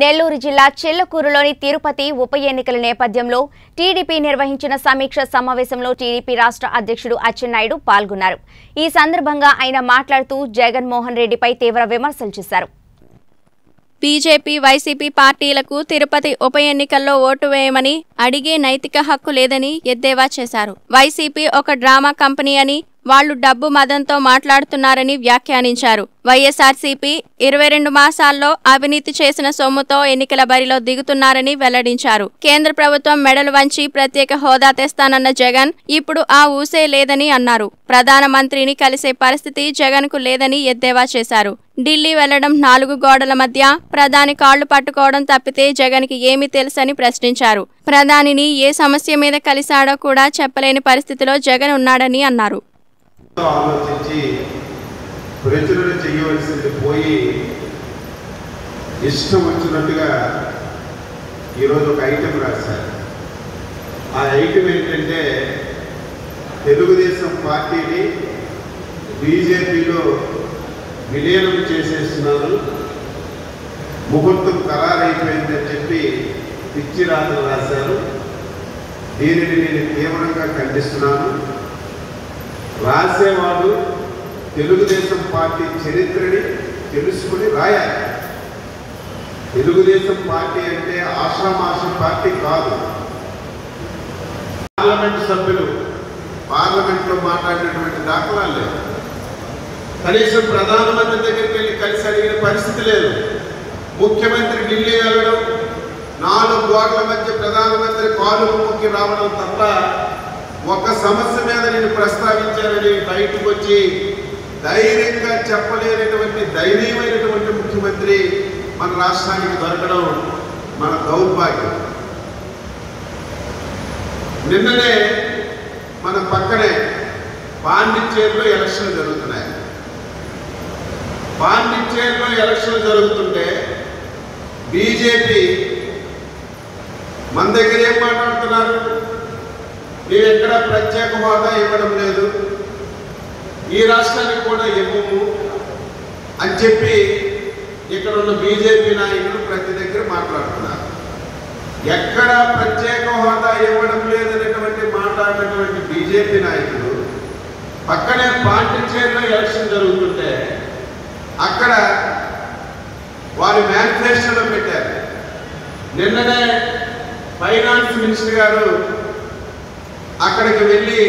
నెల్లూరు జిల్లా చెల్లకూరులోని తిరుపతి ఉప ఎన్నికల నేపథ్యంలో టీడీపీ నిర్వహించిన సమీక్ష సమావేశంలో టీడీపీ రాష్ట్ర అధ్యక్షుడు అచ్చెన్నాయుడు పాల్గొన్నారు. ఈ సందర్భంగా ఆయన మాట్లాడుతూ జగన్మోహన్ రెడ్డిపై తీవ్ర విమర్శలు చేశారు. బీజేపీ వైసీపీ పార్టీలకు తిరుపతి ఉప ఎన్నికల్లో ఓటు వేయమని అడిగే నైతిక హక్కు లేదని ఎద్దేవా చేశారు. వైసీపీ ఒక డ్రామా కంపెనీ అని వాళ్ళు డబ్బు మదంతో మాట్లాడుతున్నారని వ్యాఖ్యానించారు. వైఎస్ఆర్సీపీ ఇరవై రెండు మాసాల్లో అవినీతి చేసిన సొమ్ముతో ఎన్నికల బరిలో దిగుతున్నారని వెల్లడించారు. కేంద్ర ప్రభుత్వం మెడలు వంచి ప్రత్యేక హోదా తెస్తానన్న జగన్ ఇప్పుడు ఆ ఊసే లేదని అన్నారు. ప్రధానమంత్రిని కలిసే పరిస్థితి జగన్కు లేదని ఎద్దేవా చేశారు. ఢిల్లీ వెళ్ళడం నాలుగు గోడల మధ్య ప్రధాని కాళ్ళు పట్టుకోవడం తప్పితే జగన్కి ఏమీ ఏమి తెలుసని ప్రశ్నించారు. ప్రధానిని ఏ సమస్య మీద కలిశాడో కూడా చెప్పలేని పరిస్థితిలో జగన్ ఉన్నాడని అన్నారు. ఆలోచించి ప్రజలను చేయవలసింది పోయి ఇష్టం వచ్చినట్టుగా ఈరోజు ఒక ఐటెం రాశారు. ఆ ఐటెం ఏంటంటే తెలుగుదేశం పార్టీని బీజేపీలో విలీనం చేసేస్తున్నారు. ముహూర్తం ఖరారైపోయిందని చెప్పి పిచ్చి రాతలు రాశారు. దీనిని నేను తీవ్రంగా ఖండిస్తున్నాను. రాసేవాడు తెలుగుదేశం పార్టీ చరిత్రని తెలుసుకుని రాయాలి. తెలుగుదేశం పార్టీ అంటే ఆషామాష పార్టీ కాదు. పార్లమెంట్ సభ్యులు పార్లమెంట్లో మాట్లాడినటువంటి దాఖలాలు లేవు. కనీసం ప్రధానమంత్రి దగ్గరికి వెళ్ళి కలిసి అడిగిన పరిస్థితి లేదు. ముఖ్యమంత్రి ఢిల్లీ వెళ్ళడం నాలుగు గోడల మధ్య ప్రధానమంత్రి కాలు ముక్కి రావడం తప్ప ఒక సమస్య మీద నేను ప్రస్తావించానని బయటకు వచ్చి ధైర్యంగా చెప్పలేనటువంటి ధైర్యమైనటువంటి ముఖ్యమంత్రి మన రాష్ట్రానికి దొరకడం మన దౌర్భాగ్యం. నిన్ననే మన పక్కనే పాండిచ్చేరిలో ఎలక్షన్లు జరుగుతున్నాయి. పాండిచ్చేరిలో ఎలక్షన్లు జరుగుతుంటే బీజేపీ మన దగ్గర ఏం మాట్లాడుతున్నారు? మేము ఎక్కడ ప్రత్యేక హోదా ఇవ్వడం లేదు? ఈ రాష్ట్రానికి కూడా ఇవ్వము అని చెప్పి ఇక్కడ ఉన్న బీజేపీ నాయకులు ప్రతి దగ్గర మాట్లాడుతున్నారు. ఎక్కడ ప్రత్యేక హోదా ఇవ్వడం లేదనేటువంటి మాట్లాడినటువంటి బీజేపీ నాయకులు పక్కనే పాండిచ్చేరిలో ఎలక్షన్ జరుగుతుంటే అక్కడ వారి మేనిఫెస్టోలో పెట్టారు. నిన్ననే ఫైనాన్స్ మినిస్టర్ గారు అక్కడికి వెళ్ళి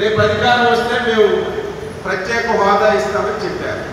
రేపు అధికారం వస్తే మేము ప్రత్యేక హోదా ఇస్తామని చెప్పారు.